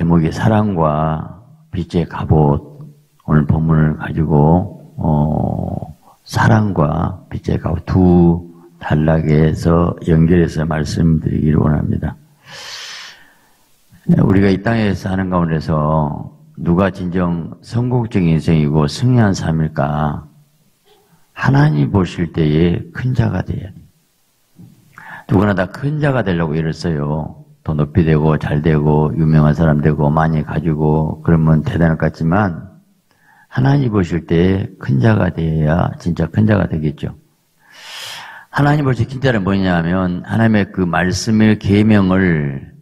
제목이 사랑과 빛의 갑옷 오늘 본문을 가지고 어, 사랑과 빛의 갑옷 두 단락에서 연결해서 말씀드리기를 원합니다. 우리가 이 땅에 사는 가운데서 누가 진정 성공적인 인생이고 승리한 삶일까? 하나님 보실 때에 큰 자가 돼야 돼. 누구나 다 큰 자가 되려고 써요. 더 높이 되고 잘 되고 유명한 사람 되고 많이 가지고 그러면 대단할 것 같지만 하나님 보실 때 큰 자가 되어야 진짜 큰 자가 되겠죠. 하나님 보실 큰 자는 뭐냐면 하나님의 그 말씀의 계명을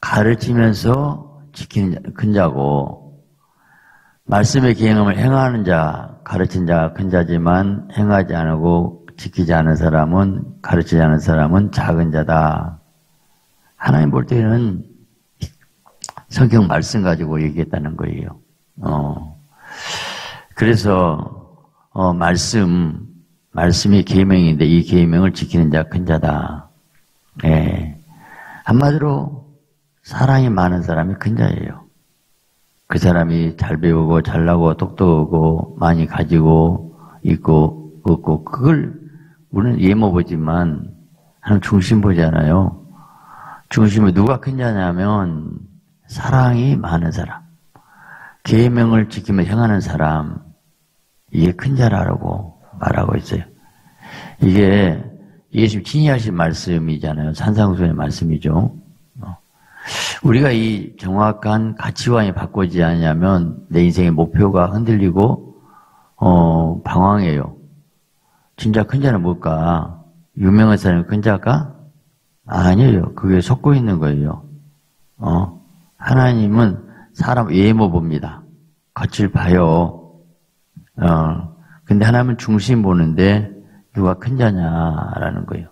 가르치면서 지키는 큰 자고 말씀의 계명을 행하는 자, 가르친 자가 큰 자지만 행하지 않고 지키지 않은 사람은 가르치지 않은 사람은 작은 자다. 하나님 볼 때는 성경 말씀 가지고 얘기했다는 거예요. 어. 그래서 어, 말씀 말씀이 계명인데 이 계명을 지키는 자 큰 자다. 예. 한마디로 사랑이 많은 사람이 큰 자예요. 그 사람이 잘 배우고 잘나고 똑똑하고 많이 가지고 있고 없고 그걸 우리는 예모 보지만 하나님 중심 보지 않아요. 중심이 누가 큰 자냐면 사랑이 많은 사람, 계명을 지키며 행하는 사람 이게 큰 자라고 말하고 있어요. 이게 예수 친히 하신 말씀이잖아요. 산상수의 말씀이죠. 어. 우리가 이 정확한 가치관이 바꾸지 않냐면 내 인생의 목표가 흔들리고 어, 방황해요. 진짜 큰 자는 뭘까? 유명한 사람이 큰 자가? 아니에요. 그게 속고 있는 거예요. 어? 하나님은 사람 외모 봅니다. 겉을 봐요. 어. 근데 하나님은 중심 보는데 누가 큰 자냐라는 거예요.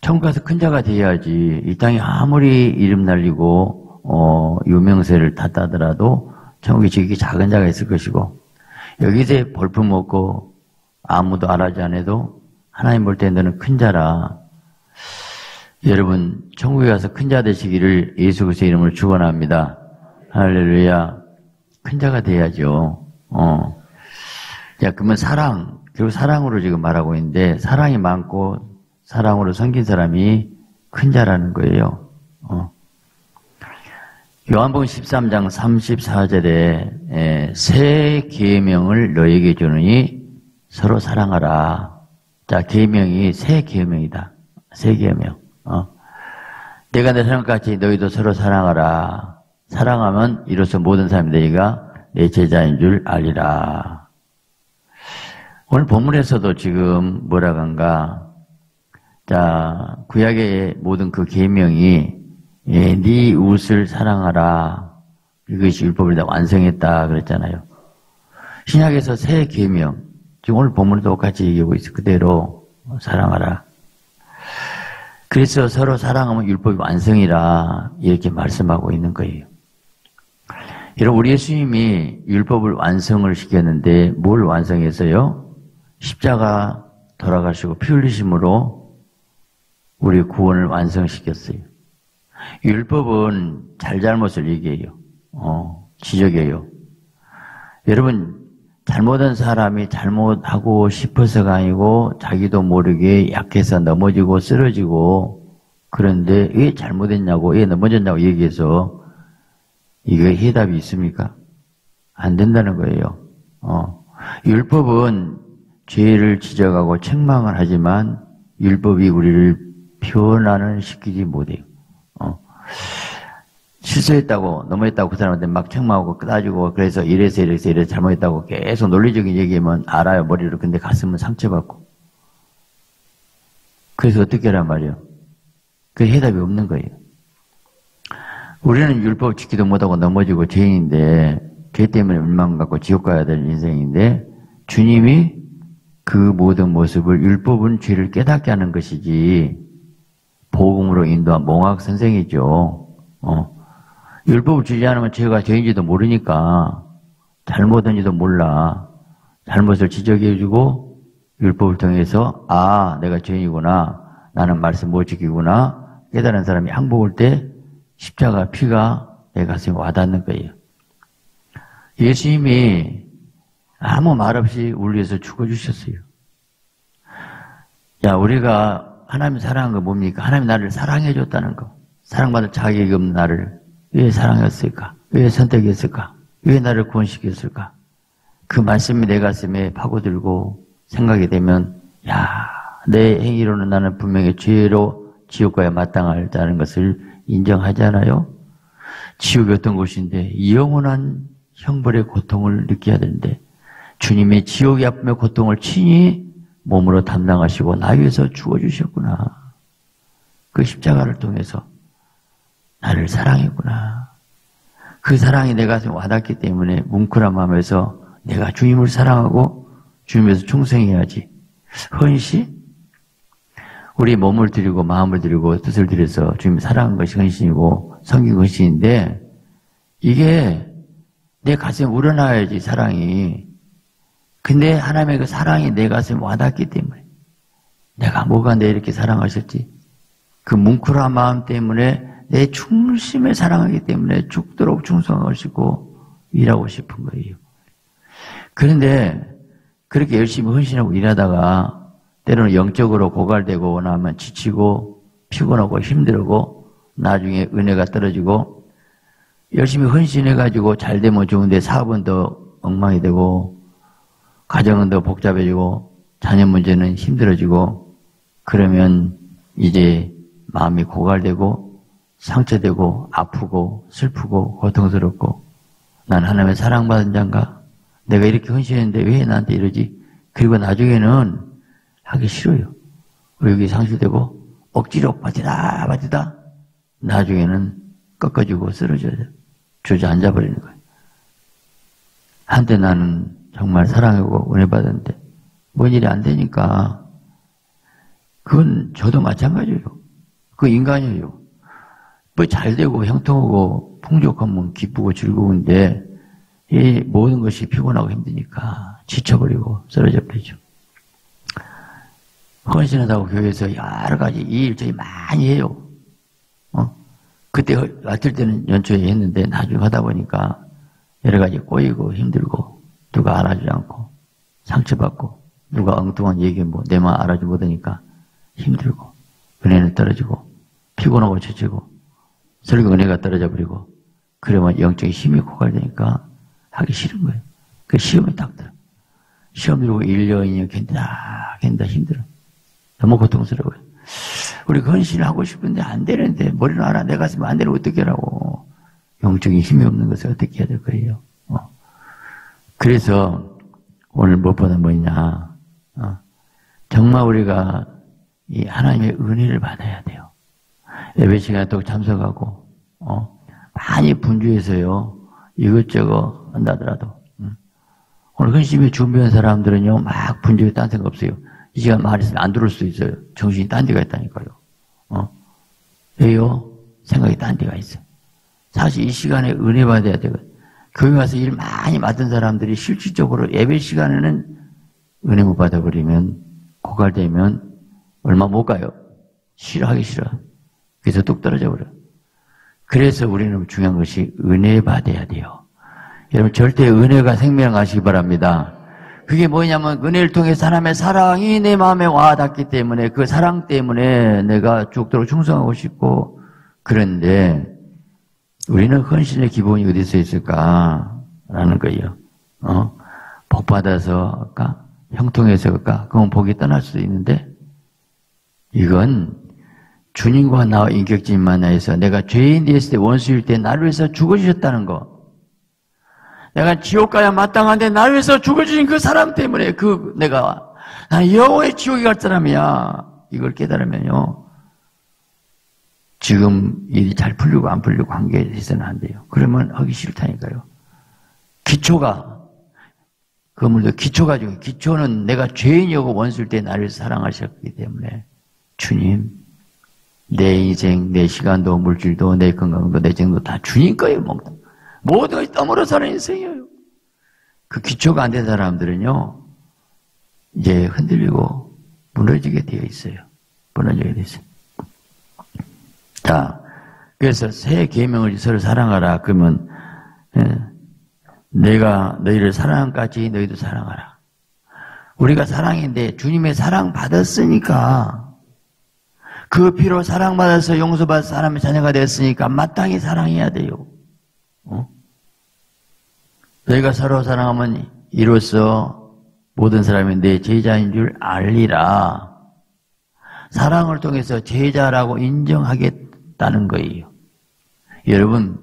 천국 가서 큰 자가 돼야지 이 땅에 아무리 이름 날리고 어, 유명세를 탔다더라도 천국에 지기 작은 자가 있을 것이고 여기서 벌품 먹고 아무도 알아지 않아도 하나님 볼 때 너는 큰 자라 여러분 천국에 가서 큰 자 되시기를 예수 그리스도의 이름으로 축원합니다. 할렐루야. 큰 자가 돼야죠. 어. 야, 그러면 사랑, 결국 사랑으로 지금 말하고 있는데 사랑이 많고 사랑으로 섬긴 사람이 큰 자라는 거예요. 어. 요한복음 13장 34절에 새 계명을 너에게 주느니 서로 사랑하라. 자, 계명이 새 계명이다. 새 계명. 어. 내가 내 사랑같이 너희도 서로 사랑하라. 사랑하면 이로써 모든 사람이 너희가 내 제자인 줄 알리라. 오늘 본문에서도 지금 뭐라고 한가? 자, 구약의 모든 그 계명이 예, 네 웃을 사랑하라. 이것이 율법을 다 완성했다 그랬잖아요. 신약에서 새 계명. 지금 오늘 본문도 똑같이 얘기하고 있어. 그대로 사랑하라. 그래서 서로 사랑하면 율법이 완성이라 이렇게 말씀하고 있는 거예요. 여러분, 우리 예수님이 율법을 완성을 시켰는데 뭘 완성했어요? 십자가 돌아가시고 피 흘리심으로 우리 구원을 완성시켰어요. 율법은 잘잘못을 얘기해요. 어, 지적해요. 여러분, 잘못한 사람이 잘못하고 싶어서가 아니고 자기도 모르게 약해서 넘어지고 쓰러지고 그런데 왜 잘못했냐고 왜 넘어졌냐고 얘기해서 이거 해답이 있습니까? 안 된다는 거예요. 어. 율법은 죄를 지적하고 책망을 하지만 율법이 우리를 변화는 시키지 못해요. 어. 실수했다고 넘어졌다고 그 사람한테 막 책망하고 따지고 그래서 이래서 이래서 이래서 잘못했다고 계속 논리적인 얘기하면 알아요 머리로 근데 가슴은 상처받고 그래서 어떻게 하란 말이에요 그 해답이 없는 거예요 우리는 율법 지키도 못하고 넘어지고 죄인인데 죄 때문에 울망 갖고 지옥 가야 될 인생인데 주님이 그 모든 모습을 율법은 죄를 깨닫게 하는 것이지 복음으로 인도한 몽학 선생이죠. 어. 율법을 지지 않으면 죄가 죄인지도 모르니까 잘못한지도 몰라. 잘못을 지적해주고 율법을 통해서 아 내가 죄인이구나 나는 말씀 못 지키구나 깨달은 사람이 항복을 때 십자가 피가 내 가슴에 와닿는 거예요. 예수님이 아무 말 없이 우리 위해서 죽어주셨어요. 야, 우리가 하나님 사랑한 거 뭡니까? 하나님 나를 사랑해줬다는 거. 사랑받을 자격이 없는 나를 왜 사랑했을까? 왜 선택했을까? 왜 나를 구원시켰을까? 그 말씀이 내 가슴에 파고들고 생각이 되면, 야, 내 행위로는 나는 분명히 죄로 지옥과에 마땅하다는 것을 인정하잖아요? 지옥이 어떤 곳인데, 영원한 형벌의 고통을 느껴야 되는데, 주님의 지옥의 아픔의 고통을 친히 몸으로 담당하시고, 나 위해서 죽어주셨구나. 그 십자가를 통해서 나를 사랑했구나. 그 사랑이 내 가슴에 와닿기 때문에 뭉클한 마음에서 내가 주님을 사랑하고 주님에서 충성해야지. 헌신? 우리 몸을 드리고 마음을 드리고 뜻을 드려서 주님 사랑한 것이 헌신이고 성경 헌신인데 이게 내 가슴에 우러나야지 사랑이. 근데 하나님의 그 사랑이 내 가슴에 와닿기 때문에 내가 뭐가 내 이렇게 사랑하셨지? 그 뭉클한 마음 때문에 내 중심에 사랑하기 때문에 죽도록 충성하시고 일하고 싶은 거예요. 그런데 그렇게 열심히 헌신하고 일하다가 때로는 영적으로 고갈되고 나면 지치고 피곤하고 힘들고 나중에 은혜가 떨어지고 열심히 헌신해가지고 잘 되면 좋은데 사업은 더 엉망이 되고 가정은 더 복잡해지고 자녀 문제는 힘들어지고 그러면 이제 마음이 고갈되고 상처되고 아프고 슬프고 고통스럽고 난 하나님의 사랑받은 자인가? 내가 이렇게 헌신했는데 왜 나한테 이러지? 그리고 나중에는 하기 싫어요. 의욕이 상실되고 억지로 버티다 버티다 나중에는 꺾어지고 쓰러져요. 주저앉아 버리는 거예요. 한때 나는 정말 사랑하고 은혜 받았는데 뭔 일이 안 되니까 그건 저도 마찬가지예요. 그 인간이에요. 뭐 잘 되고 형통하고 풍족하면 기쁘고 즐거운데 이 모든 것이 피곤하고 힘드니까 지쳐버리고 쓰러져 버리죠. 헌신하다고 교회에서 여러 가지 일 저희 많이 해요. 어? 그때 왔을 때는 연초에 했는데 나중에 하다 보니까 여러 가지 꼬이고 힘들고 누가 알아주지 않고 상처받고 누가 엉뚱한 얘기 뭐 내 말 알아주지 못하니까 힘들고 은혜는 떨어지고 피곤하고 지치고 설교 은혜가 떨어져 버리고 그러면 영적인 힘이 고갈되니까 하기 싫은 거예요. 그 시험이 딱 들어. 시험 들고 1년, 2년 견디다, 견디다 힘들어. 너무 고통스러워요. 우리 헌신을 하고 싶은데 안 되는데 머리는 알아 내 가슴에 안 되는 어떻게 하라고. 영적인 힘이 없는 것을 어떻게 해야 될 거예요. 어. 그래서 오늘 무엇보다 뭐냐. 어. 정말 우리가 이 하나님의 은혜를 받아야 돼요. 예배 시간에 또 참석하고, 어. 많이 분주해서요. 이것저것 한다더라도. 음. 오늘 헌신에 준비한 사람들은요, 막딴 생각 없어요. 이 시간 말했으면 안 들을 수 있어요. 정신이 딴 데가 있다니까요. 어? 왜요? 생각이 딴 데가 있어요. 사실 이 시간에 은혜 받아야 되거든. 교회 와서 일 많이 맡은 사람들이 실질적으로 예배 시간에는 은혜 못 받아버리면, 고갈되면 얼마 못 가요. 싫어하기 싫어. 그래서 뚝 떨어져 버려. 그래서 우리는 중요한 것이 은혜 받아야 돼요. 여러분 절대 은혜가 생명하시기 바랍니다. 그게 뭐냐면 은혜를 통해 사람의 사랑이 내 마음에 와 닿기 때문에 그 사랑 때문에 내가 죽도록 충성하고 싶고 그런데 우리는 헌신의 기본이 어디서 있을까라는 거예요. 어? 복 받아서까 형통해서까 그건 복이 떠날 수도 있는데 이건 주님과 나와 인격적인 만나에서 내가 죄인 되었을 때 원수일 때 나를 위해서 죽어주셨다는 거. 내가 지옥 가야 마땅한데 나를 위해서 죽어주신 그 사람 때문에 그 내가 나 영원히 지옥에 갈 사람이야. 이걸 깨달으면요. 지금 일이 잘 풀리고 안 풀리고 관계에 대해서는 안 돼요. 그러면 하기 싫다니까요. 기초가 그물도 기초가 중요 기초는 내가 죄인이고 원수일 때 나를 사랑하셨기 때문에 주님 내 인생, 내 시간도 물질도 내 건강도 내 정도 다 주님 거예요. 먹다. 모든 것이 떠물어 사는 인생이에요. 그 기초가 안 된 사람들은요, 이제 흔들리고 무너지게 되어 있어요. 무너지게 되어 있어요. 자, 그래서 새 계명을 서로 사랑하라. 그러면 예, 내가 너희를 사랑까지 너희도 사랑하라. 우리가 사랑인데 주님의 사랑 받았으니까 그 피로 사랑받아서 용서받은 사람의 자녀가 됐으니까 마땅히 사랑해야 돼요. 어? 너희가 서로 사랑하면 이로써 모든 사람이 내 제자인 줄 알리라. 사랑을 통해서 제자라고 인정하겠다는 거예요. 여러분,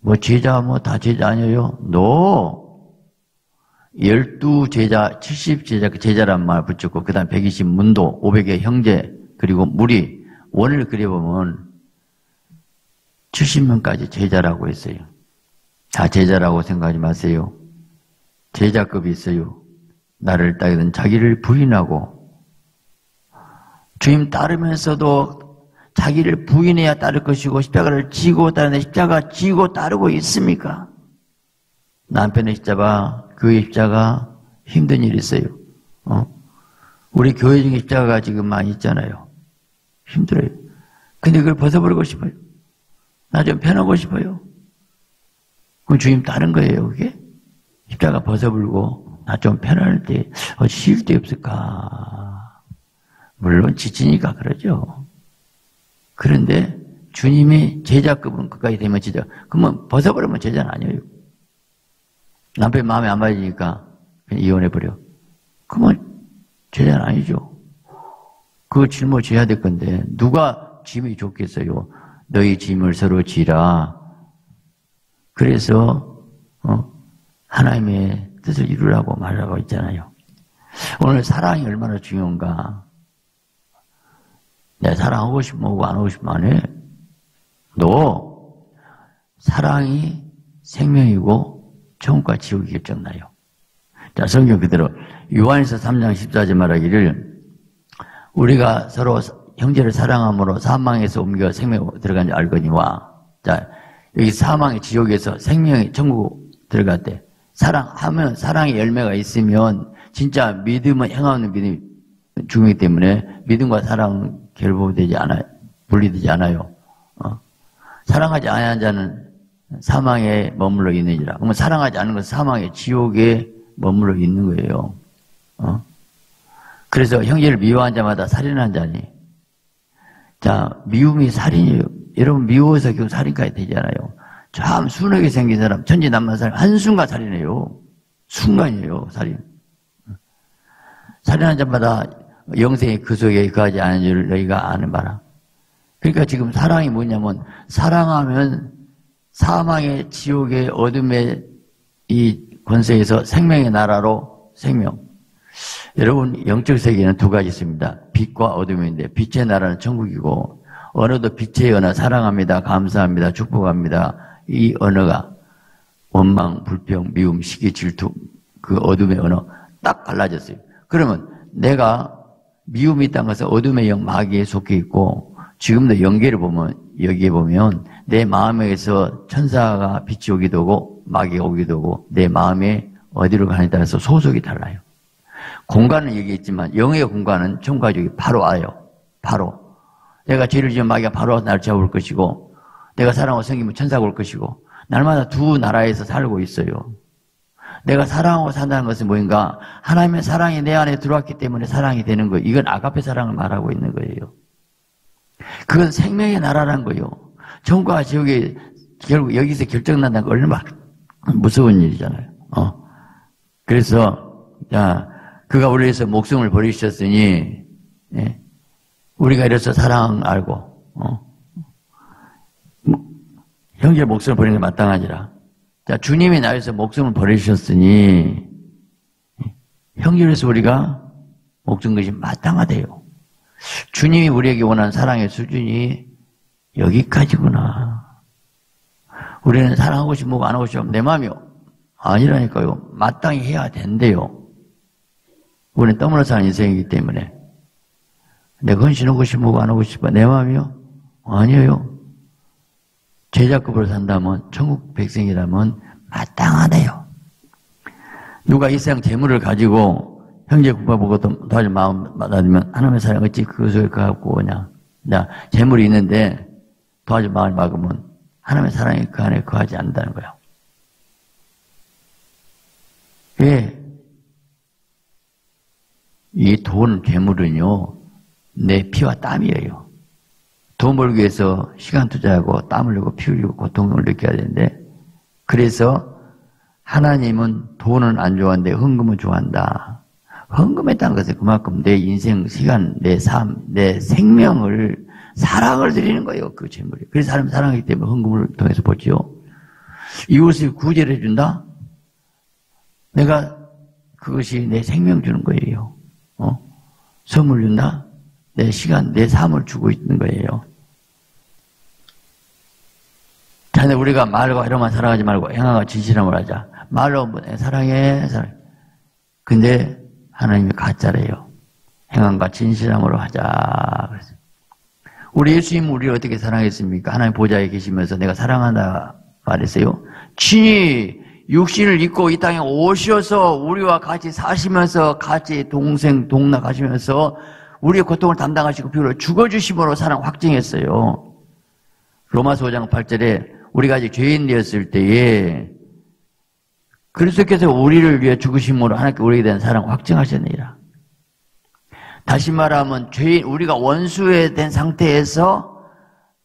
뭐 제자 뭐 다 제자 아니에요? 노! 열두 제자, 70 제자, 그 제자란 말 붙였고, 그 다음 120 문도, 500의 형제, 그리고 무리, 원을 그려보면 70명까지 제자라고 했어요. 다 제자라고 생각하지 마세요. 제자급이 있어요. 나를 따르든 자기를 부인하고 주님 따르면서도 자기를 부인해야 따를 것이고 십자가를 지고 따르는 십자가 지고 따르고 있습니까? 남편의 십자가, 교회 십자가 힘든 일이 있어요. 어? 우리 교회 중에 십자가가 지금 많이 있잖아요. 힘들어요. 근데 그걸 벗어버리고 싶어요. 나 좀 편하고 싶어요. 그럼 주님 다른 거예요, 그게? 십자가 벗어버리고 나 좀 편할 때, 어, 쉴 데 없을까? 물론 지치니까 그러죠. 그런데 주님이 제자급은 끝까지 되면 제자. 그러면 벗어버리면 제자는 아니에요. 남편 마음에 안 맞으니까 그냥 이혼해버려. 그러면 제자는 아니죠. 그거 짊어 져야 될 건데 누가 짐이 좋겠어요? 너희 짐을 서로 지라. 그래서 어, 하나님의 뜻을 이루라고 말하고 있잖아요. 오늘 사랑이 얼마나 중요한가? 내 사랑하고 싶으면 하고 안 하고 싶으면 안 해. 너 사랑이 생명이고 천국과 지옥이 결정나요. 자, 성경 그대로 요한에서 3장 14절 말하기를 우리가 서로 형제를 사랑함으로 사망에서 옮겨 생명으로 들어간 줄 알거니와 자, 여기 사망의 지옥에서 생명의 천국 들어갔대. 사랑하면 사랑의 열매가 있으면 진짜 믿음은 행하는 믿음이 중요하기 때문에 믿음과 사랑 결부되지 않아요. 분리되지 않아요. 어? 사랑하지 않은 자는 사망에 머물러 있느니라. 그러면 사랑하지 않은 것은 사망의 지옥에 머물러 있는 거예요. 어? 그래서 형제를 미워한 자마다 살인한 자니. 자, 미움이 살인이에요. 여러분 미워서 결국 살인까지 되잖아요. 참 순하게 생긴 사람, 천지난만 사람 한순간 살인해요. 순간이에요, 살인. 살인한 자마다 영생의 그 속에 거하지 않은 줄 너희가 아는 바라. 그러니까 지금 사랑이 뭐냐면 사랑하면 사망의 지옥의 어둠의 이 권세에서 생명의 나라로 생명. 여러분 영적 세계는 두 가지 있습니다. 빛과 어둠인데 빛의 나라는 천국이고 언어도 빛의 언어 사랑합니다. 감사합니다. 축복합니다. 이 언어가 원망, 불평, 미움, 시기, 질투 그 어둠의 언어 딱 갈라졌어요. 그러면 내가 미움이 있다는 것은 어둠의 영 마귀에 속해 있고 지금도 연계를 보면 여기에 보면 내 마음에서 천사가 빛이 오기도 하고 마귀가 오기도 하고 내 마음에 어디로 가느냐에 따라서 소속이 달라요. 공간은 얘기했지만 영의 공간은 천가족이 바로 와요. 바로. 내가 죄를 지은 마귀가 바로 와서 나를 잡을 것이고 내가 사랑하고 생기면 천사가 올 것이고 날마다 두 나라에서 살고 있어요. 내가 사랑하고 산다는 것은 뭐인가? 하나님의 사랑이 내 안에 들어왔기 때문에 사랑이 되는 거예요. 이건 아가페 사랑을 말하고 있는 거예요. 그건 생명의 나라란 거예요. 천국과 지옥이 결국 여기서 결정난다는 거 얼마나 무서운 일이잖아요. 어. 그래서, 자, 그가 우리 위해서 목숨을 버리셨으니, 예. 우리가 이래서 사랑 알고, 어. 형제 목숨을 버리는 게 마땅하니라. 자, 주님이 나에서 목숨을 버리셨으니, 형제로서 우리가 목숨 것이 마땅하대요. 주님이 우리에게 원하는 사랑의 수준이 여기까지구나. 우리는 사랑하고 싶으면 안 하고 싶으면 내 마음이요. 아니라니까요. 마땅히 해야 된대요. 우리는 떠물어 사는 인생이기 때문에. 내가 헌신하고 싶으면 안 하고 싶어. 내 마음이요? 아니에요. 제자급으로 산다면, 천국 백성이라면 마땅하네요. 누가 이 세상 재물을 가지고 형제 국가보고 도와줄 마음 받아들면 하나님의 사랑 어찌 그 속에 갖고 오냐. 나 재물이 있는데 도와줄 마음을 막으면 하나님의 사랑이 그 안에 거하지 않는다는 거예요. 왜? 이 돈, 괴물은요, 내 피와 땀이에요. 돈 벌기 위해서 시간 투자하고 땀 흘리고 피 흘리고 고통을 느껴야 되는데, 그래서 하나님은 돈은 안 좋아하는데 헌금은 좋아한다. 헌금했다는 것은 그만큼 내 인생, 시간, 내 삶, 내 생명을 사랑을 드리는 거예요. 그 재물이. 그래서 사람 사랑하기 때문에 헌금을 통해서 보지요. 이웃을 구제해 준다? 내가 그것이 내 생명 주는 거예요. 어? 선물 준다? 내 시간, 내 삶을 주고 있는 거예요. 자네 우리가 말과 이런만 사랑하지 말고 행하가 진실함을 하자. 말로 뭐 사랑해, 사랑해. 근데 하나님이 가짜래요. 행함과 진실함으로 하자. 그래서 우리 예수님 우리를 어떻게 사랑했습니까? 하나님 보좌에 계시면서 내가 사랑한다 말했어요. 친히 육신을 입고 이 땅에 오셔서 우리와 같이 사시면서 같이 동생 동락 하시면서 우리의 고통을 담당하시고 비로 죽어주심으로 사랑 확증했어요. 로마서 5장 8절에 우리가 아직 죄인 되었을 때에 그리스도께서 우리를 위해 죽으심으로 하나님께 우리에 대한 사랑 확증하셨느니라. 다시 말하면 죄인 우리가 원수에 된 상태에서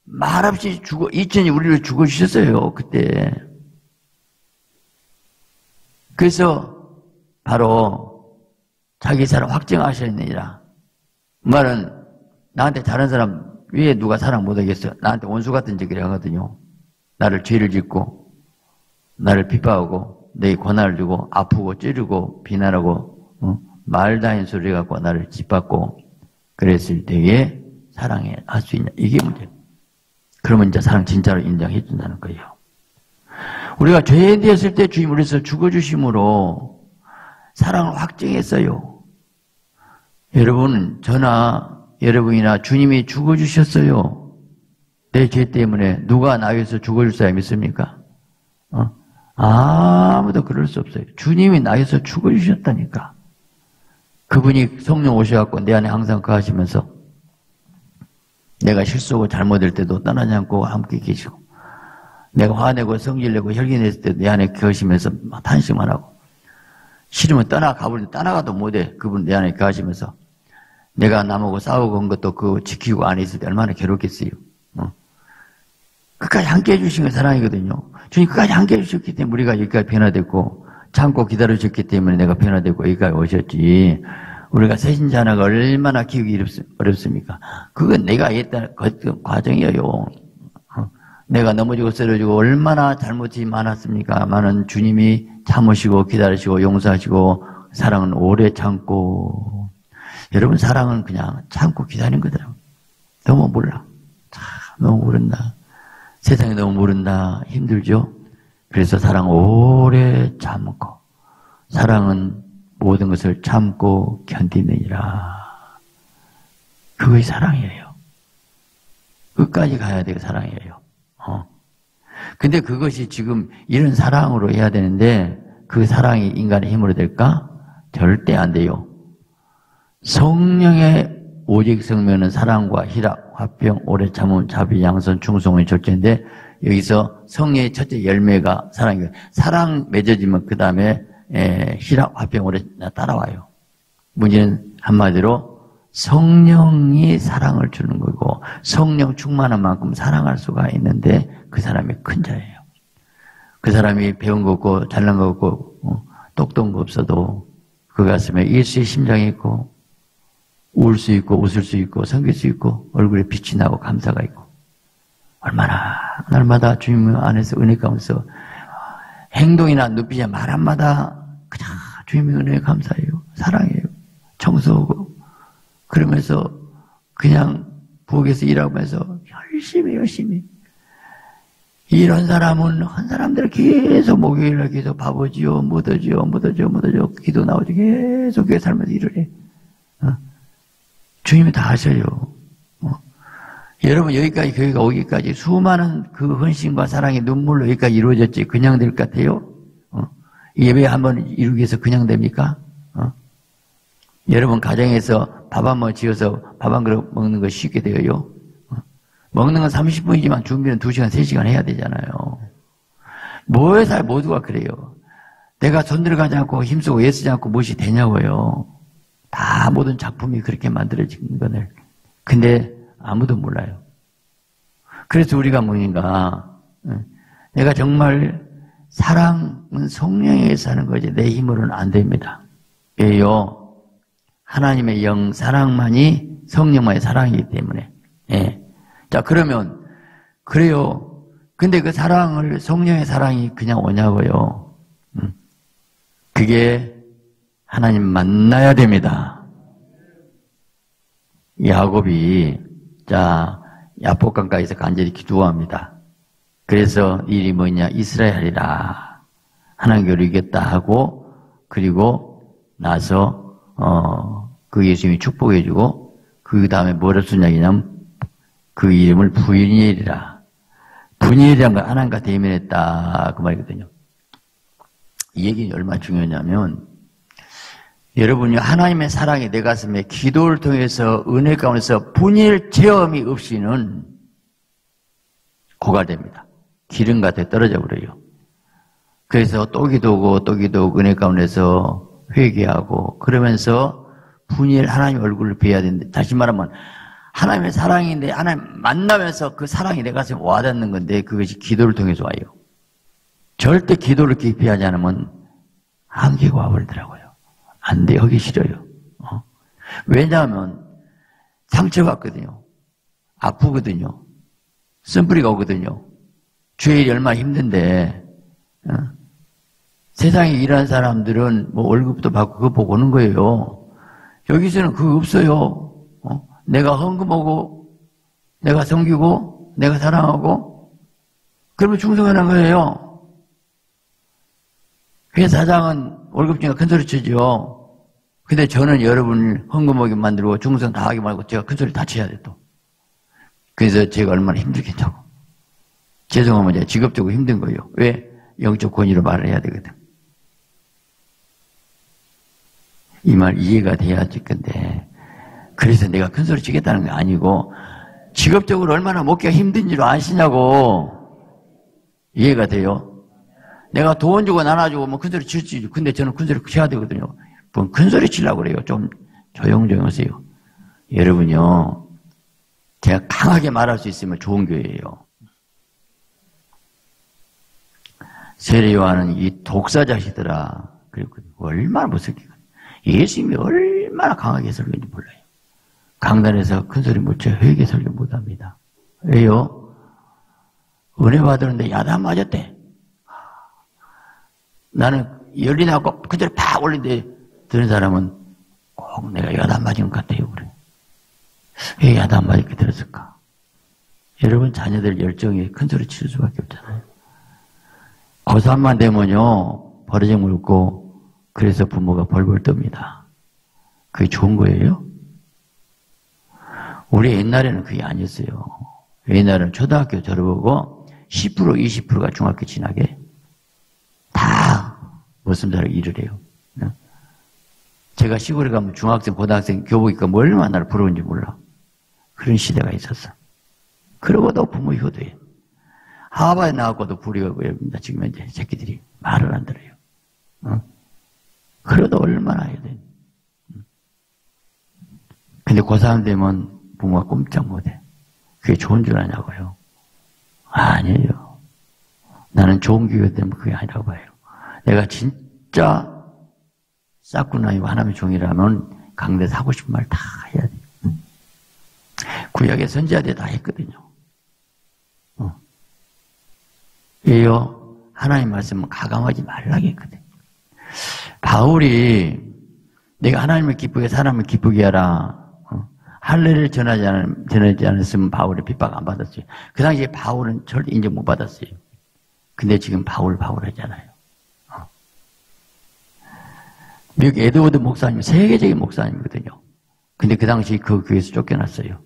말없이 죽어 이천이 우리를 죽어 주셨어요 그때. 그래서 바로 자기 사랑 확증하셨느니라. 말은 나한테 다른 사람 위에 누가 사랑 못하겠어? 나한테 원수 같은 짓을 하거든요. 나를 죄를 짓고 나를 비파하고 내 권한을 주고 아프고 찌르고 비난하고 어? 말다인 소리 갖고 나를 짓밟고 그랬을 때에 사랑해 할 수 있냐 이게 문제. 그러면 이제 사랑 진짜로 인정해 준다는 거예요. 우리가 죄인 되었을 때 주님 우리서 죽어주심으로 사랑을 확증했어요. 여러분 저나 여러분이나 주님이 죽어주셨어요. 내 죄 때문에 누가 나 위해서 죽어줄 사람 있습니까? 어? 아무도 그럴 수 없어요. 주님이 나에서 죽어주셨다니까. 그분이 성령 오셔갖고 내 안에 항상 거하시면서 내가 실수하고 잘못할 때도 떠나지 않고 함께 계시고 내가 화내고 성질내고 혈기냈을 때도 내 안에 거하시면서 탄식만 하고 싫으면 떠나 가버리 떠나가도 못해. 그분 내 안에 거하시면서 내가 남하고 싸우고 한 것도 그 지키고 안에 있을 때 얼마나 괴롭겠어요. 어? 끝까지 함께 해주신 건 사랑이거든요. 주님 끝까지 함께 해주셨기 때문에 우리가 여기까지 변화됐고 참고 기다려주셨기 때문에 내가 변화되고 여기까지 오셨지. 우리가 새신자 하나가 얼마나 키우기 어렵습니까? 그건 내가 했다는 과정이에요. 어? 내가 넘어지고 쓰러지고 얼마나 잘못이 많았습니까? 많은 주님이 참으시고 기다리시고 용서하시고 사랑은 오래 참고 여러분 사랑은 그냥 참고 기다리는 거더라고. 너무 몰라. 참 너무 모른다. 세상에 너무 모른다. 힘들죠? 그래서 사랑 오래 참고, 사랑은 모든 것을 참고 견디느니라. 그것이 사랑이에요. 끝까지 가야 되고 사랑이에요. 어. 근데 그것이 지금 이런 사랑으로 해야 되는데 그 사랑이 인간의 힘으로 될까? 절대 안 돼요. 성령의 오직 성면은 사랑과 희락, 화평, 오래 참음, 자비, 양선, 충성의 절제인데 여기서 성령의 첫째 열매가 사랑이에요. 사랑 맺어지면 그 다음에 희락, 화평, 오래 따라와요. 문제는 한마디로 성령이 사랑을 주는 거고 성령 충만한 만큼 사랑할 수가 있는데 그 사람이 큰 자예요. 그 사람이 배운 거 없고 잘난 거 없고 어, 똑똑한 거 없어도 그 가슴에 예수의 심장이 있고 울 수 있고 웃을 수 있고 섬길 수 있고 얼굴에 빛이 나고 감사가 있고 얼마나 날마다 주님 안에서 은혜 가운데서 행동이나 눈빛이나 말 한마다 그냥 주님의 은혜에 감사해요. 사랑해요. 청소하고 그러면서 그냥 부엌에서 일하면서 열심히 열심히 이런 사람은 한 사람들 계속 목요일날 계속 바보지요, 못하지요, 못하지요, 못하지요, 기도 나오죠. 계속 교회 살면서 일을 해. 어? 주님이 다 하셔요. 어. 여러분 여기까지 교회가 오기까지 수많은 그 헌신과 사랑의 눈물로 여기까지 이루어졌지 그냥 될 것 같아요? 어. 예배 한번 이루기 위해서 그냥 됩니까? 어. 여러분 가정에서 밥 한 번 지어서 밥 한 그릇 먹는 거 쉽게 되어요? 어. 먹는 건 30분이지만 준비는 2시간, 3시간 해야 되잖아요. 뭐회사에 모두가 그래요. 내가 손 들어 가지 않고 힘쓰고 애쓰지 않고 무엇이 되냐고요. 다 모든 작품이 그렇게 만들어진 거를. 근데 아무도 몰라요. 그래서 우리가 뭐인가, 내가 정말 사랑은 성령에 사는 거지 내 힘으로는 안 됩니다. 왜요? 하나님의 영 사랑만이 성령만의 사랑이기 때문에. 예. 자 그러면 그래요. 근데 그 사랑을 성령의 사랑이 그냥 오냐고요. 음. 그게 하나님 만나야 됩니다. 야곱이 자 야복강가에서 간절히 기도합니다. 그래서 일이 뭐냐 이스라엘이라 하나님께로 이겼다 하고 그리고 나서 어, 그 예수님이 축복해주고 그 다음에 뭐를 쓰냐면 그 이름을 부인이라 분이라는 걸 하나님과 대면했다 그 말이거든요. 이 얘기는 얼마나 중요하냐면 여러분이 하나님의 사랑이 내 가슴에 기도를 통해서 은혜 가운데서 분일 체험이 없이는 고갈됩니다. 기름 같아 떨어져 버려요. 그래서 또 기도고 또 기도고 은혜 가운데서 회개하고 그러면서 분일 하나님 얼굴을 뵈야 되는데 다시 말하면 하나님의 사랑인데 하나님 만나면서 그 사랑이 내 가슴에 와닿는 건데 그것이 기도를 통해서 와요. 절대 기도를 깊이 하지 않으면 한계가 와버리더라고요. 안 돼, 하기 싫어요. 어? 왜냐하면 상처받거든요. 아프거든요. 쓴뿌리가 오거든요. 주일이 얼마나 힘든데, 어? 세상에 일하는 사람들은 뭐 월급도 받고 그거 보고 오는 거예요. 여기서는 그거 없어요. 어? 내가 헌금하고, 내가 섬기고, 내가 사랑하고, 그러면 충성하는 거예요. 회사장은 월급 중에 큰 소리 치죠. 근데 저는 여러분을 헌금하게 만들고 중성 다 하게 말고 제가 큰 소리 다 쳐야 돼 또. 그래서 제가 얼마나 힘들겠냐고. 죄송하면 제가 직업적으로 힘든 거예요. 왜? 영적 권위로 말을 해야 되거든. 이 말 이해가 돼야지 근데 그래서 내가 큰 소리 치겠다는 게 아니고 직업적으로 얼마나 먹기가 힘든 줄 아시냐고 이해가 돼요? 내가 돈 주고 나눠주고 뭐 큰 소리 칠지. 근데 저는 큰 소리 쳐야 되거든요. 뭐 큰소리 치려고 그래요. 좀 조용조용 하세요. 여러분요. 제가 강하게 말할 수 있으면 좋은 교회예요. 세례요한은 이 독사자시더라. 그리고 얼마나 무섭게. 예수님이 얼마나 강하게 설교인지 몰라요. 강단에서 큰 소리 못 쳐요. 회개 설교 못 합니다. 왜요? 은혜 받았는데 야단 맞았대. 나는 열이 나고 그대로 팍 올린데 들은 사람은 꼭 내가 야단 맞은 것 같아요. 그래. 왜 야단 맞게 들었을까? 여러분 자녀들 열정이 큰 소리 칠 수밖에 없잖아요. 고3만 되면요 버러지 물고 그래서 부모가 벌벌 뜹니다. 그게 좋은 거예요? 우리 옛날에는 그게 아니었어요. 옛날에는 초등학교 졸업하고 10% 20%가 중학교 진학에 다 무슨 자를 일을 해요. 제가 시골에 가면 중학생, 고등학생 교복 입고 뭐 얼마나 부러운지 몰라. 그런 시대가 있었어. 그러고도 부모 효도해. 하바에 나왔고도 불이가 보입니다. 지금 현재 새끼들이 말을 안 들어요. 어? 그래도 얼마나 해야 돼. 근데 고3 되면 부모가 꼼짝 못해. 그게 좋은 줄 아냐고요. 아니에요. 나는 좋은 교회 때문에 그게 아니라고 봐요. 내가 진짜 싹구나이고 하나님의 종이라면 강대 사고 싶은 말 다 해야 돼. 구약의 선지자들 다 했거든요. 어. 왜요? 하나님 말씀은 가감하지 말라고 했거든. 바울이 내가 하나님을 기쁘게 사람을 기쁘게 하라. 어. 할례를 전하지, 않, 전하지 않았으면 바울의 핍박 안 받았어요. 그 당시에 바울은 절대 인정 못 받았어요. 근데 지금 바울 바울 하잖아요. 어. 미국 에드워드 목사님 세계적인 목사님이거든요. 근데 그 당시 그 교회에서 쫓겨났어요.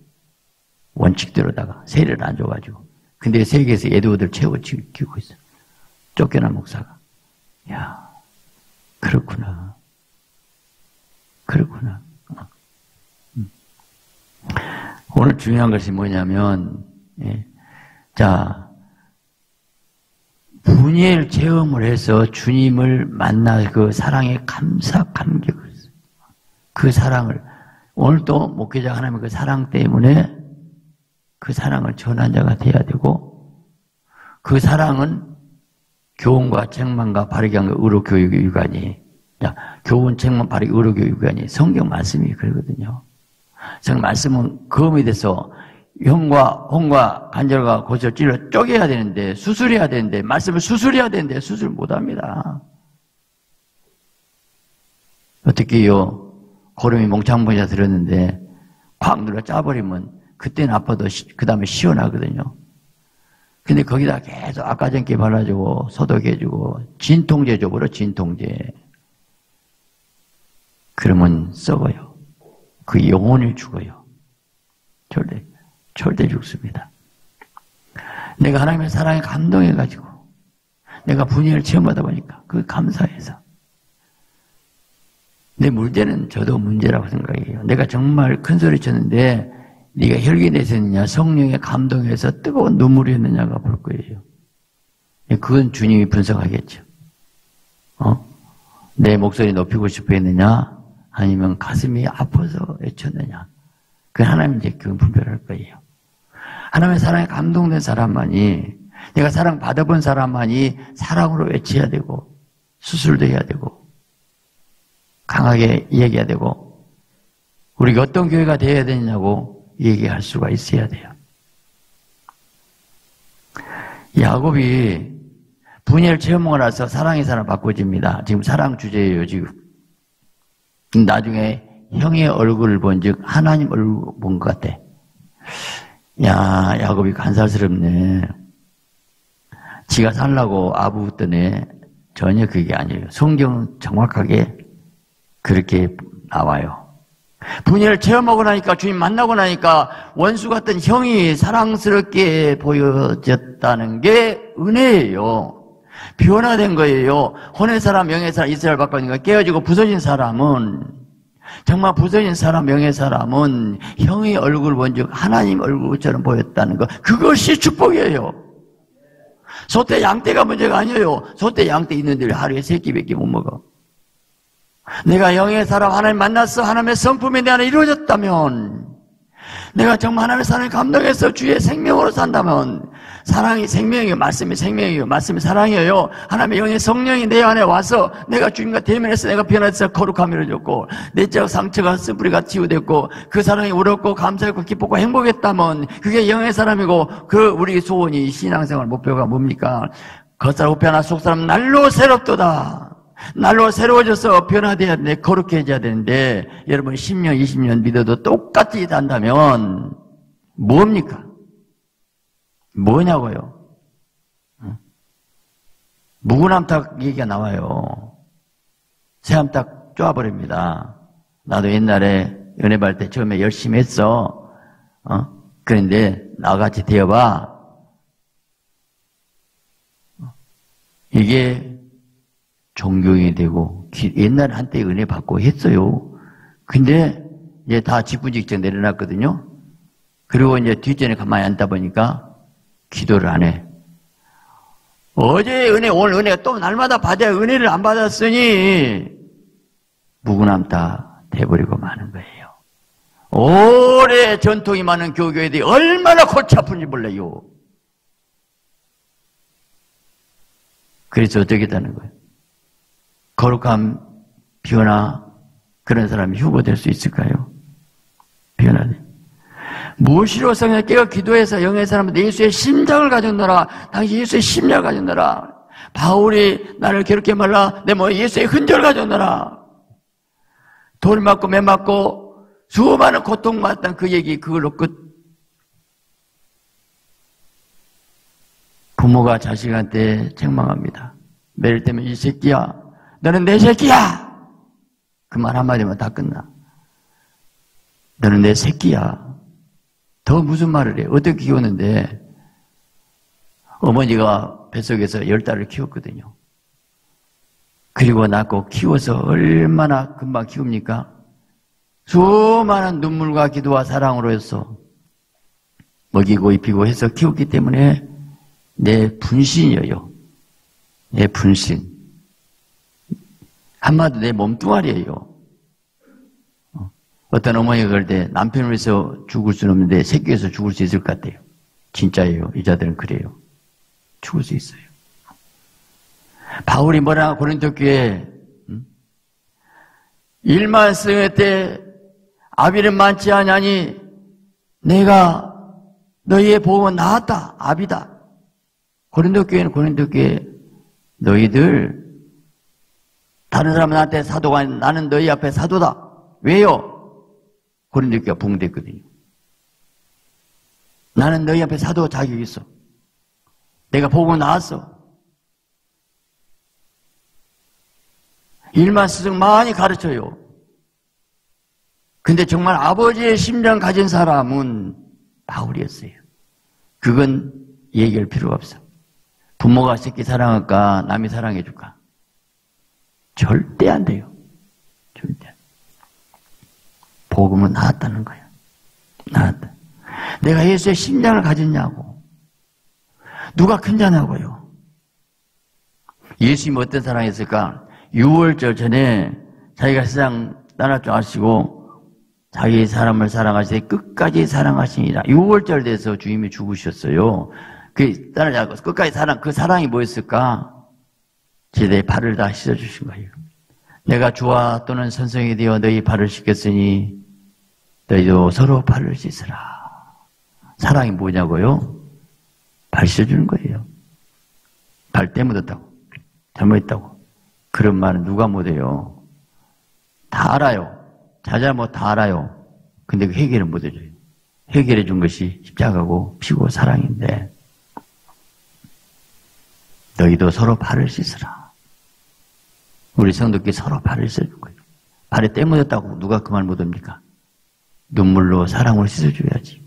원칙대로다가 세례를 안 줘가지고. 근데 세계에서 에드워드를 최고 지키고 있어. 쫓겨난 목사가. 야, 그렇구나. 그렇구나. 어. 음. 오늘 중요한 것이 뭐냐면 예. 자, 분열 체험을 해서 주님을 만나 그 사랑에 감사, 감격을, 그 사랑을, 오늘도 목회자 하나님 그 사랑 때문에 그 사랑을 전한 자가 돼야 되고, 그 사랑은 교훈과 책망과 바르게 한 의로 교육의 유관이, 자, 교훈, 책망, 바르게 의로 교육 유관이 성경 말씀이 그러거든요. 성경 말씀은 검이 돼서 형과 홍과 간절과 고절 찔러 쪼개야 되는데 수술해야 되는데 말씀을 수술해야 되는데 수술 못합니다. 어떻게요? 고름이 몽창보자 들었는데 콱 눌러 짜버리면 그때는 아파도 그 다음에 시원하거든요. 근데 거기다 계속 아까전께 발라주고 소독해주고 진통제 줘버려 진통제. 그러면 썩어요. 그 영혼을 죽어요. 절대. 절대 죽습니다. 내가 하나님의 사랑에 감동해가지고 내가 분열을 체험하다 보니까 그 감사해서 내 문제는 저도 문제라고 생각해요. 내가 정말 큰 소리 쳤는데 네가 혈기 내셨느냐 성령의 감동에서 뜨거운 눈물이 했느냐가 볼 거예요. 그건 주님이 분석하겠죠. 어? 내 목소리 높이고 싶어 했느냐 아니면 가슴이 아파서 외쳤느냐 그건 하나님 이제 그건 분별할 거예요. 하나님의 사랑에 감동된 사람만이 내가 사랑 받아본 사람만이 사랑으로 외쳐야 되고 수술도 해야 되고 강하게 얘기해야 되고 우리가 어떤 교회가 되어야 되냐고 얘기할 수가 있어야 돼요. 야곱이 분열 체험을 해서 사랑의 사람 바꿔집니다. 지금 사랑 주제예요, 지금. 나중에 형의 얼굴을 본 즉 하나님 얼굴 본 것 같아. 야, 야곱이 간살스럽네. 지가 살라고 아부했더니 전혀 그게 아니에요. 성경은 정확하게 그렇게 나와요. 분열을 체험하고 나니까 주님 만나고 나니까 원수 같은 형이 사랑스럽게 보여졌다는 게 은혜예요. 변화된 거예요. 혼의 사람, 명의 사람, 이스라엘 바꿔니까 깨어지고 부서진 사람은 정말 부서진 사람, 명예 사람은 형의 얼굴 본즉 하나님 얼굴처럼 보였다는 것. 그것이 축복이에요. 소떼 양떼가 문제가 아니에요. 소떼 양떼 있는데 하루에 세 끼밖에 못 먹어. 내가 영의 사람 하나님 만났어. 하나님의 내 안에 이루어졌다면 내가 정말 하나님의 사랑에 감동해서 주의 생명으로 산다면 사랑이 생명이요 말씀이 생명이요 말씀이 사랑이에요. 하나님의 영의 성령이 내 안에 와서 내가 주님과 대면해서 내가 변해서 거룩함이 이루어졌고 내적 상처가 스뿌리가 치유됐고 그 사랑이 울었고 감사했고 기뻤고 행복했다면 그게 영의 사람이고 그 우리 소원이 신앙생활 목표가 뭡니까? 겉사람 우편나 속사람 날로 새롭도다. 날로 새로워져서 변화돼야 돼, 거룩해져야 되는데, 여러분 10년, 20년 믿어도 똑같이 한다면, 뭡니까? 뭐냐고요? 무구남탁 얘기가 나와요. 새암탁 쪼아버립니다. 나도 옛날에 연애 받때 처음에 열심히 했어. 어? 그런데 나같이 되어봐. 이게 종교인이 되고 옛날 한때 은혜 받고 했어요. 근데 이제 다 직분직적 내려놨거든요. 그리고 이제 뒷전에 가만히 앉다 보니까 기도를 안 해. 어제 은혜, 오늘 은혜가 또 날마다 받아야 은혜를 안 받았으니 무구남다 돼버리고 마는 거예요. 오래 전통이 많은 교교들이 얼마나 골치 아픈지 몰라요. 그래서 어떻게 되는 거예요? 거룩한 변화 그런 사람이 휴보될 수 있을까요? 변화돼. 무엇이로 성령 깨어 기도해서 영의 사람은 예수의 심장을 가졌노라. 당시 예수의 심장을 가졌노라. 바울이 나를 괴롭게 말라. 내 몸에 예수의 흔적을 가졌노라. 돌 맞고 매 맞고 수많은 고통받았던 그 얘기 그걸로 끝. 부모가 자식한테 책망합니다. 매일 때면 이 새끼야. 너는 내 새끼야. 그 말 한마디면 다 끝나. 너는 내 새끼야. 더 무슨 말을 해? 어떻게 키우는데 어머니가 뱃속에서 열 달을 키웠거든요. 그리고 낳고 키워서 얼마나 금방 키웁니까? 수많은 눈물과 기도와 사랑으로 해서 먹이고 입히고 해서 키웠기 때문에 내 분신이에요. 내 분신. 한마디로 내 몸뚱아리예요. 어, 어떤 어머니가 그럴 때 남편을 위해서 죽을 수는 없는데 새끼 위해서 죽을 수 있을 것 같아요. 진짜예요. 여자들은 그래요. 죽을 수 있어요. 바울이 뭐라 고린도 교회 음? 일만 쓰을 때 아비는 많지 않냐니 내가 너희의 복음은 나았다. 아비다. 고린도 교회는 고린도 교회 너희들 다른 사람은 나한테 사도가 아닌 나는 너희 앞에 사도다. 왜요? 고린도 교회가 붕대거든요. 나는 너희 앞에 사도 자격이 있어. 내가 복음을 나왔어. 일만 스승 많이 가르쳐요. 근데 정말 아버지의 심장 가진 사람은 바울이었어요. 그건 얘기할 필요가 없어. 부모가 새끼 사랑할까? 남이 사랑해줄까? 절대 안 돼요. 절대. 복음은 나왔다는 거예요. 나왔다. 내가 예수의 심장을 가졌냐고. 누가 큰 자냐고요. 예수님이 어떤 사랑했을까? 6월절 전에 자기가 세상 떠날 줄 아시고 자기 사람을 사랑하시되 끝까지 사랑하시니라. 6월절 돼서 주님이 죽으셨어요. 그 따라자고 끝까지 사랑 그 사랑이 뭐였을까? 제대 발을 다 씻어 주신 거예요. 내가 주와 또는 선생이 되어 너희 발을 씻겼으니 너희도 서로 발을 씻으라. 사랑이 뭐냐고요? 발 씻어주는 거예요. 발 때묻었다고. 잘못했다고. 그런 말은 누가 못해요. 다 알아요. 자잘못 다 알아요. 근데 그 해결을 못 해줘요. 해결해 준 것이 십자가고 피고 사랑인데 너희도 서로 발을 씻으라. 우리 성도께 서로 발을 씻어준 거예요. 발에 때 묻었다고 누가 그 말 못합니까? 눈물로 사랑으로 씻어줘야지.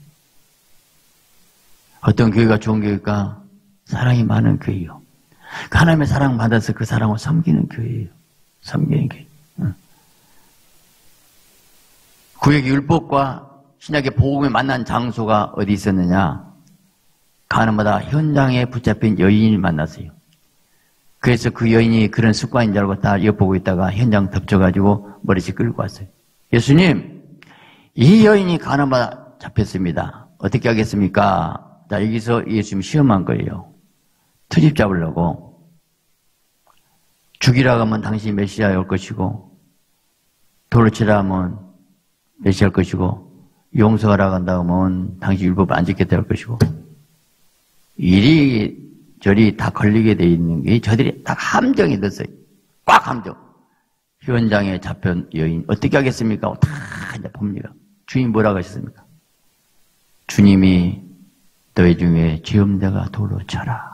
어떤 교회가 좋은 교회가 사랑이 많은 교회요. 그 하나님의 사랑 받아서 그 사랑을 섬기는 교회예요. 섬기는 교회. 구약 율법과 신약의 복음에 만난 장소가 어디 있었느냐? 가는마다 현장에 붙잡힌 여인을 만났어요. 그래서 그 여인이 그런 습관인 줄 알고 다 엿보고 있다가 현장 덮쳐가지고 머리씩 끌고 왔어요. 예수님, 이 여인이 가는마다 잡혔습니다. 어떻게 하겠습니까? 자, 여기서 예수님 시험한 거예요. 트집 잡으려고. 죽이라고 하면 당신이 메시아에 올 것이고, 돌을 치라 하면 메시할 것이고 용서하라 간다 하면 당신 율법 안 지켰다 할 것이고 이리 저리 다 걸리게 돼 있는 게 저들이 딱 함정이 됐어요. 꽉 함정. 현장에 잡힌 여인 어떻게 하겠습니까? 다 이제 봅니다. 주님 뭐라고 하셨습니까? 주님이 너희 중에 죄음대가 돌로 쳐라.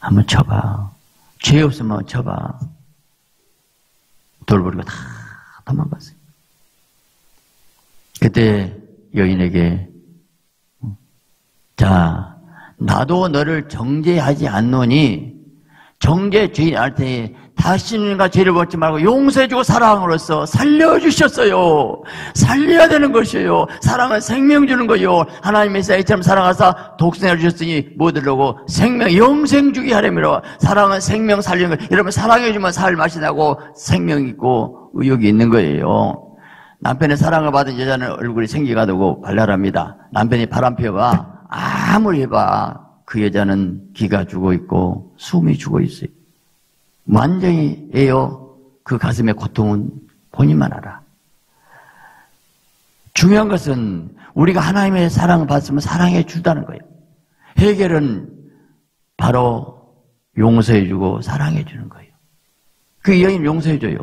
한번 쳐봐. 죄 없으면 쳐봐. 돌 버리고 다 도망갔어요. 그때 여인에게 자 나도 너를 정죄하지 않노니 정죄 때 다시는가 죄를 벗지 말고 용서해주고 사랑으로서 살려주셨어요. 살려야 되는 것이에요. 사랑은 생명 주는 거요. 하나님의 사이처럼 사랑하사 독생을 주셨으니 뭐들라고 생명 영생 주기 하려면 사랑은 생명 살리는 거. 여러분 사랑해주면 살 맛이 나고 생명 있고 의욕이 있는 거예요. 남편의 사랑을 받은 여자는 얼굴이 생기가 되고 발랄합니다. 남편이 바람 피워봐. 아무리 해봐. 그 여자는 기가 죽어 있고 숨이 죽어 있어요. 완전히 에요. 그 가슴의 고통은 본인만 알아. 중요한 것은 우리가 하나님의 사랑을 받으면 사랑해 주다는 거예요. 해결은 바로 용서해 주고 사랑해 주는 거예요. 그 여인 용서해 줘요.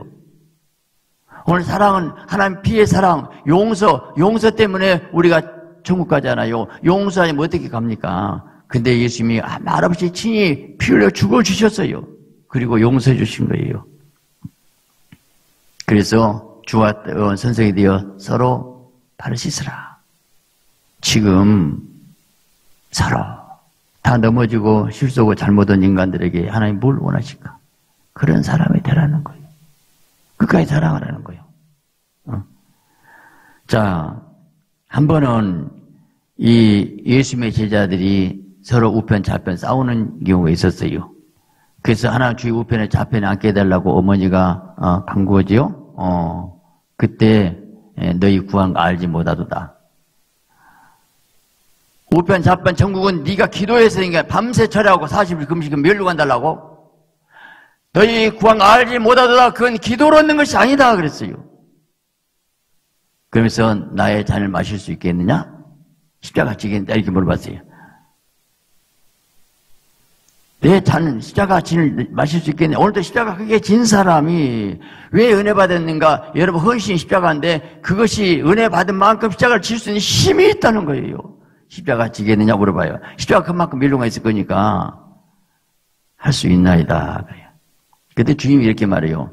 오늘 사랑은 하나님 피의 사랑, 용서, 용서 때문에 우리가 천국 가잖아요. 용서하면 어떻게 갑니까? 근데 예수님이 말없이 친히 피 흘려 죽어주셨어요. 그리고 용서해 주신 거예요. 그래서 주와 선생이 되어 서로 발을 씻으라. 지금 서로 다 넘어지고 실수하고 잘못한 인간들에게 하나님 뭘 원하실까? 그런 사람이 되라는 거예요. 끝까지 사랑하라는 거예요. 어? 자, 한 번은 이 예수님의 제자들이 서로 우편 좌편 싸우는 경우가 있었어요. 그래서 하나 주의 우편에 좌편에 앉게 해달라고 어머니가 어, 간구하지요. 어, 그때 예, 너희 구한 거 알지 못하도다. 우편 좌편 전국은 네가 기도해서니까 밤새 철회하고 40일 금식은 멸류관 달라고? 너희 구한 거 알지 못하도다. 그건 기도로 얻는 것이 아니다 그랬어요. 그러면서 나의 잔을 마실 수 있겠느냐? 십자가 지겠다 이렇게 물어봤어요. 내 잔은 십자가 진을 마실 수 있겠네. 오늘도 십자가 그게 진 사람이 왜 은혜 받았는가? 여러분 헌신 십자가인데 그것이 은혜 받은 만큼 십자가를 질 수 있는 힘이 있다는 거예요. 십자가 지겠느냐 물어봐요. 십자가 그만큼 밀로가 있을 거니까 할 수 있나이다. 그때 주님이 이렇게 말해요.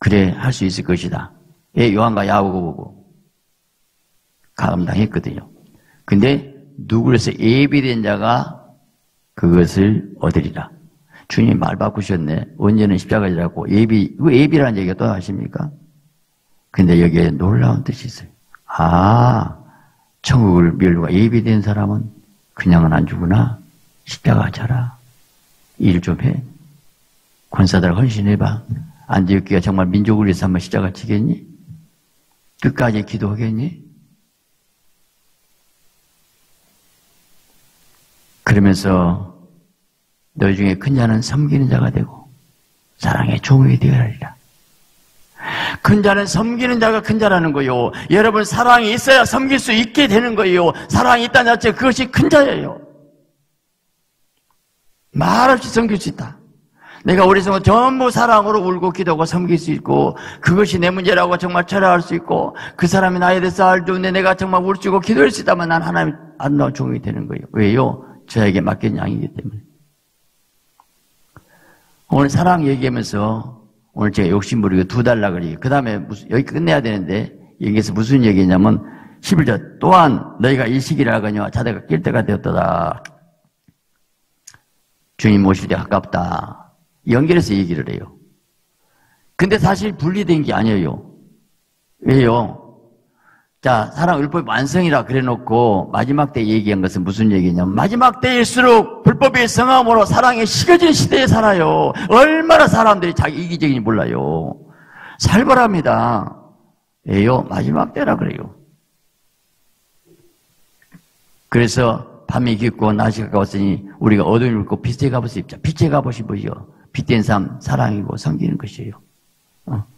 그래 할 수 있을 것이다. 예, 요한과 야고보 보고 감당했거든요. 근데 누구로서 예비된 자가 그것을 얻으리라. 주님 말 바꾸셨네. 언제는 십자가지라고 예비, 그 예비라는 얘기가 또 하십니까? 근데 여기에 놀라운 뜻이 있어요. 아, 천국을 멸류가 예비된 사람은 그냥은 안 주구나. 십자가 자라. 일 좀 해. 권사들 헌신해봐. 안디옥기가 정말 민족을 위해서 한번 십자가 치겠니? 끝까지 기도하겠니? 그러면서 너희 중에 큰 자는 섬기는 자가 되고 사랑의 종이 되어야하리라. 큰 자는 섬기는 자가 큰 자라는 거요. 여러분 사랑이 있어야 섬길 수 있게 되는 거예요. 사랑이 있다는 자체 그것이 큰 자예요. 말없이 섬길 수 있다. 내가 우리 성은 전부 사랑으로 울고 기도하고 섬길 수 있고 그것이 내 문제라고 정말 철회할 수 있고 그 사람이 나에 대해서 알는데 내가 정말 울지고 기도할 수 있다면 난 하나님 안 나온 종이 되는 거예요. 왜요? 저에게 맡긴 양이기 때문에. 오늘 사랑 얘기하면서 오늘 제가 욕심 부리고 두 달라 그래요. 그 다음에 여기 끝내야 되는데 여기에서 무슨 얘기냐면 11절 또한 너희가 일식이라 하거니와 자대가 낄 때가 되었다 주님 오실 때 가깝다. 연결해서 얘기를 해요. 근데 사실 분리된 게 아니에요. 왜요? 자, 사랑 율법 완성이라 그래 놓고 마지막 때 얘기한 것은 무슨 얘기냐면 마지막 때일수록 불법의 성함으로 사랑이 식어진 시대에 살아요. 얼마나 사람들이 자기 이기적인지 몰라요. 살벌합니다. 예요. 마지막 때라 그래요. 그래서 밤이 깊고 낮이 가까웠으니 우리가 어둠이 붉고 빛의 갑옷을 입자. 빛의 갑옷이 뭐죠? 빛된 삶, 사랑이고 섬기는 것이에요. 어.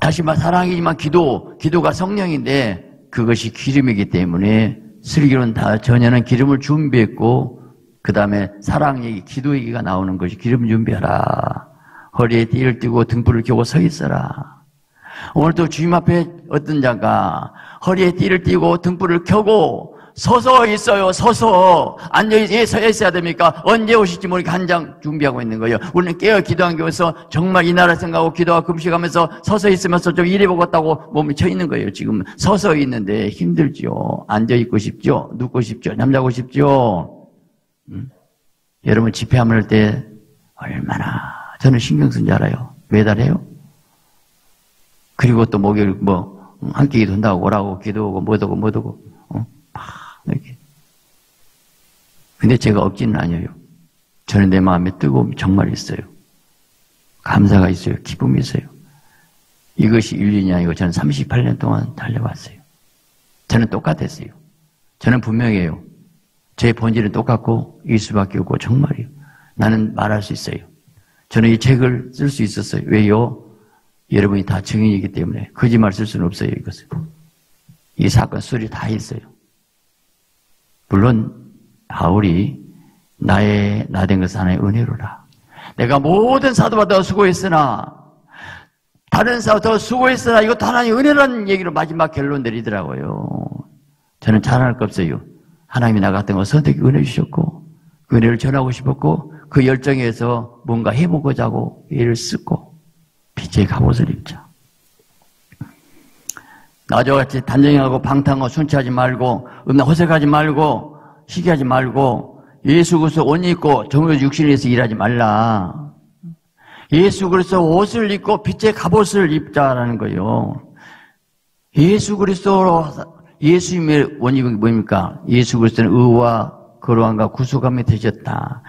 다시 말 사랑이지만 기도, 기도가 성령인데 그것이 기름이기 때문에 슬기로는 다 전혀는 기름을 준비했고 그 다음에 사랑 얘기, 기도 얘기가 나오는 것이 기름 준비하라. 허리에 띠를 띠고 등불을 켜고 서 있어라. 오늘도 주님 앞에 어떤 자가 허리에 띠를 띠고 등불을 켜고 서서 있어요. 서서 앉아 서 있어야 됩니까? 언제 오실지 모르니까 한장 준비하고 있는 거예요. 우리는 깨어 기도한 교에서 정말 이 나라 생각하고 기도하고 금식하면서 서서 있으면서 좀 일해 보겠다고 몸이 쳐 있는 거예요. 지금 서서 있는데 힘들죠. 앉아 있고 싶죠. 눕고 싶죠. 잠자고 싶죠. 음? 여러분 집회하면 할때 얼마나 저는 신경 쓴지 알아요. 매달 해요. 그리고 또 목요일 뭐한 끼 기도한다고 오라고 기도하고 뭐하고 뭐하고 어? 이렇게. 근데 제가 없지는 않아요. 저는 내 마음에 뜨거움이 정말 있어요. 감사가 있어요. 기쁨이 있어요. 이것이 1년이 아니고 저는 38년 동안 달려왔어요. 저는 똑같았어요. 저는 분명해요. 제 본질은 똑같고 일 수밖에 없고 정말이요. 나는 말할 수 있어요. 저는 이 책을 쓸 수 있었어요. 왜요? 여러분이 다 증인이기 때문에 거짓말 쓸 수는 없어요. 이것을. 이 사건 수리 다 했어요. 물론 바울이 나의 나된 것은 하나의 은혜로라. 내가 모든 사도마다 수고했으나 다른 사도 수고했으나 이것도 하나님의 은혜라는 얘기로 마지막 결론 내리더라고요. 저는 자랑할 거 없어요. 하나님이 나 같은 거 선택 은혜 주셨고 그 은혜를 전하고 싶었고 그 열정에서 뭔가 해보고자 하고 애를 쓰고 빛의 갑옷을 입자. 나저 같이 단정하고 방탕하고 순치하지 말고 음나 호색하지 말고 시기하지 말고 예수 그리스도 옷 입고 정의 육신을 위해서 일하지 말라. 예수 그리스도 옷을 입고 빛의 갑옷을 입자라는 거예요. 예수 그리스도로 예수님의 원인이 뭡니까? 예수 그리스도는 의와 거룩함과 구속함이 되셨다.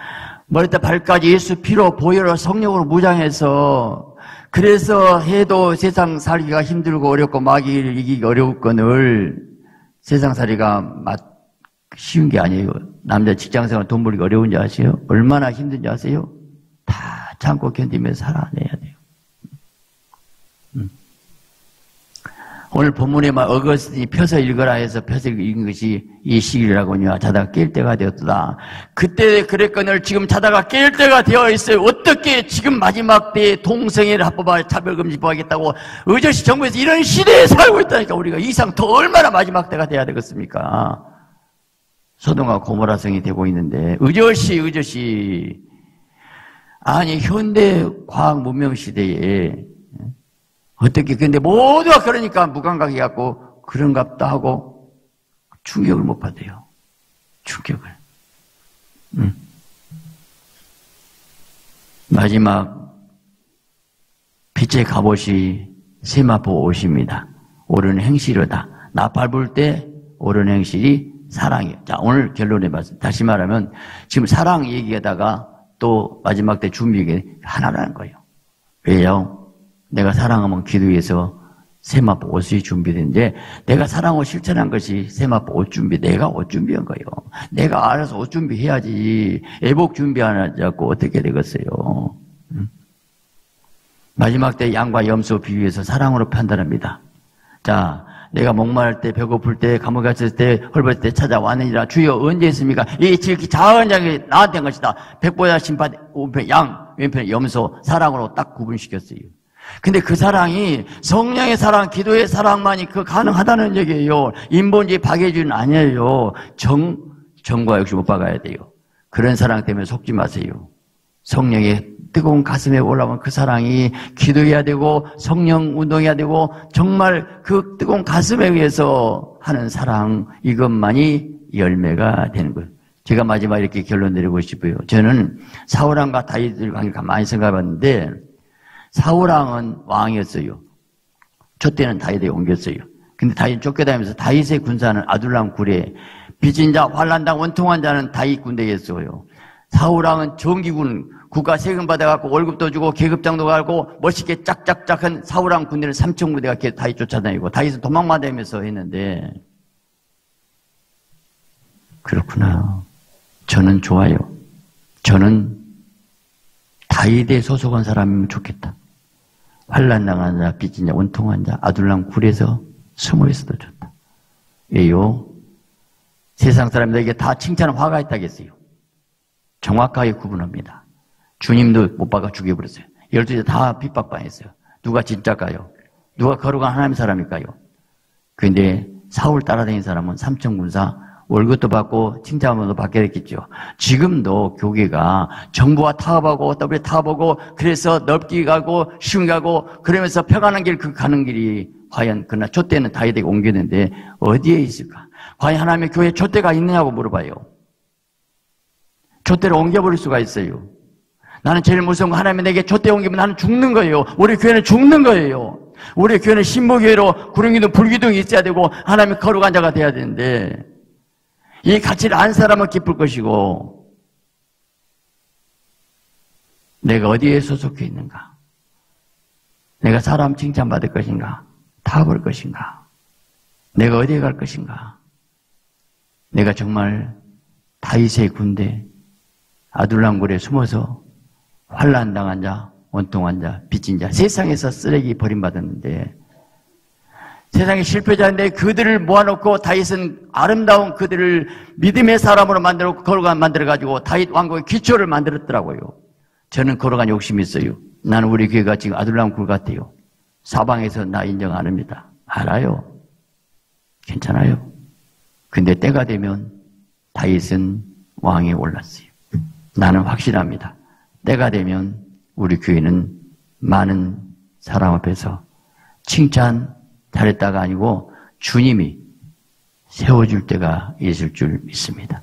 머리부터 발까지 예수 피로 보혈로 성령으로 무장해서 그래서 해도 세상 살기가 힘들고 어렵고 마귀를 이기기 어려웠건을 세상 살이가 쉬운 게 아니에요. 남자 직장생활 돈 벌기 어려운지 아세요? 얼마나 힘든지 아세요? 다 참고 견디면서 살아내야 돼요. 오늘 본문에 막 어거스틴이 펴서 읽어라 해서 펴서 읽은 것이 이 시기라고요. 자다가 깰 때가 되었다. 그때 그랬거늘 지금 자다가 깰 때가 되어 있어요. 어떻게 지금 마지막 때에 동성애를 합법화 차별금지법 하겠다고 의젓이 정부에서 이런 시대에 살고 있다니까 우리가 이상 더 얼마나 마지막 때가 돼야 되겠습니까? 소동과 고모라성이 되고 있는데 의젓이 의젓이 아니 현대 과학 문명 시대에 어떻게 근데 모두가 그러니까 무감각해 갖고 그런갑다 하고 충격을 못 받아요. 충격을. 음. 마지막 빛의 갑옷이 세마포 옷입니다. 옳은 행실이다. 나팔 불때 옳은 행실이 사랑이에요. 자, 오늘 결론에 봤습니다. 다시 말하면 지금 사랑 얘기하다가 또 마지막 때 준비가 하나라는 거예요. 왜요? 내가 사랑하면 기도해서 세마포 옷이 준비된데 내가 사랑을 실천한 것이 세마포 옷 준비 내가 옷 준비한 거예요. 내가 알아서 옷 준비해야지 애복 준비 안 하자고 어떻게 되겠어요. 음? 마지막 때 양과 염소 비유해서 사랑으로 판단합니다. 자, 내가 목마를 때, 배고플 때, 감옥에 갇혔을 때, 헐벗을 때 찾아왔느니라. 주여 언제 있습니까? 이 지극히 작은 양이 나한테 한 것이다. 백보다 심판, 오편 양, 왼편에 염소, 사랑으로 딱 구분시켰어요. 근데 그 사랑이 성령의 사랑, 기도의 사랑만이 그 가능하다는 얘기예요. 인본주의 박해주는 아니에요. 정, 정과 역시 못 박아야 돼요. 그런 사랑 때문에 속지 마세요. 성령의 뜨거운 가슴에 올라온 그 사랑이 기도해야 되고 성령 운동해야 되고 정말 그 뜨거운 가슴에 의해서 하는 사랑 이것만이 열매가 되는 거예요. 제가 마지막 이렇게 결론 내리고 싶어요. 저는 사울왕과 다윗을 관계 가만히 생각해 봤는데 사울왕은 왕이었어요. 저 때는 다윗에 옮겼어요. 근데 다윗 쫓겨다니면서 다윗의 군사는 아둘람 굴에 빚진 자, 환란당 원통한 자는 다윗 군대였어요. 사울왕은 정기군 국가 세금 받아갖고 월급도 주고 계급장도 가고 멋있게 짝짝짝한 사울왕 군대를 삼천 부대가 다윗 쫓아다니고 다윗은 도망만 다니면서 했는데 그렇구나. 저는 좋아요. 저는 다윗에 소속한 사람이면 좋겠다. 환란 당한 자, 빚진 자, 원통한 자, 아둘람 굴에서 숨어 있어도 좋다. 왜요? 세상 사람들에게 다 칭찬 화가 있다겠어요. 정확하게 구분합니다. 주님도 못 박아 죽여버렸어요. 열두째 다 핍박당했어요. 누가 진짜가요? 누가 거룩한 하나님 사람일까요? 근데 사울 따라다니는 사람은 삼천 군사 월급도 받고 칭찬도 받게 됐겠죠. 지금도 교계가 정부와 타협하고 더블 타협하고 그래서 넓게 가고 쉬운 가고 그러면서 펴가는 길그 가는 길이 과연 그러나 촛대는 다이에게 옮겼는데 어디에 있을까? 과연 하나님의 교회에 촛대가 있느냐고 물어봐요. 촛대를 옮겨버릴 수가 있어요. 나는 제일 무서운 거 하나님이 내게 촛대 옮기면 나는 죽는 거예요. 우리 교회는 죽는 거예요. 우리 교회는 신부교회로 구름기둥 불기둥이 있어야 되고 하나님의 거룩한 자가 돼야 되는데 이 가치를 안 사람은 기쁠 것이고 내가 어디에 소속해 있는가? 내가 사람 칭찬받을 것인가? 타볼 것인가? 내가 어디에 갈 것인가? 내가 정말 다윗의 군대 아둘람굴에 숨어서 환란당한 자, 원통한 자, 빚진 자, 세상에서 쓰레기 버림받았는데 세상의 실패자인데 그들을 모아놓고 다윗은 아름다운 그들을 믿음의 사람으로 만들고 거룩한 만들어 가지고 다윗 왕국의 기초를 만들었더라고요. 저는 거룩한 욕심이 있어요. 나는 우리 교회가 지금 아둘람 굴 같아요. 사방에서 나 인정 안 합니다. 알아요. 괜찮아요. 근데 때가 되면 다윗은 왕에 올랐어요. 나는 확실합니다. 때가 되면 우리 교회는 많은 사람 앞에서 칭찬, 잘했다가 아니고 주님이 세워줄 때가 있을 줄 믿습니다.